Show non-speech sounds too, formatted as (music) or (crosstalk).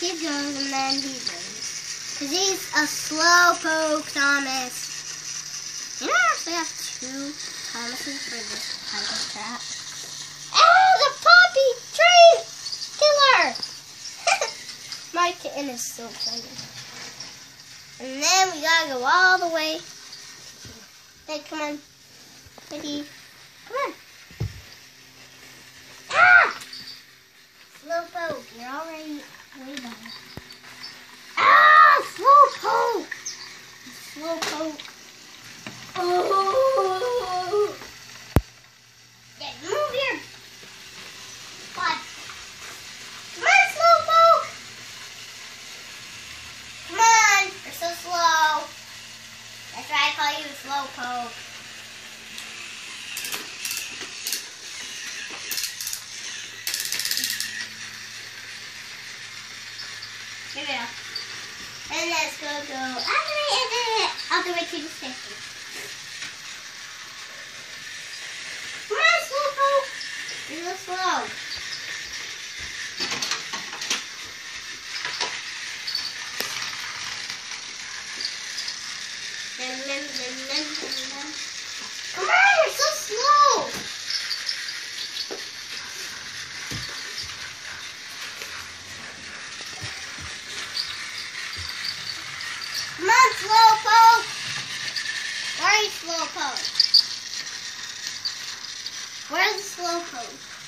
he goes and then he goes. Because he's a slowpoke Thomas. You know, I actually have two Thomases for this type of trap. Oh, the puppy train killer! (laughs) My kitten is so excited. And then we gotta go all the way. Hey, come on. Ready? Come on. Ah! Slowpoke, you're already way better. Ah! Slowpoke! Slowpoke. Oh! Yeah, move your butt. Come on, Slowpoke! Come on, you're so slow. That's why I call you Slowpoke. Here we go. And let's go go all the way, all the way to the station. Come on, Slowpoke. You're so slow. Dun, dun, dun, dun, dun, dun. Come on, you're so slow. Come on, Slowpoke. Where are you, Slowpoke? Where's the Slowpoke?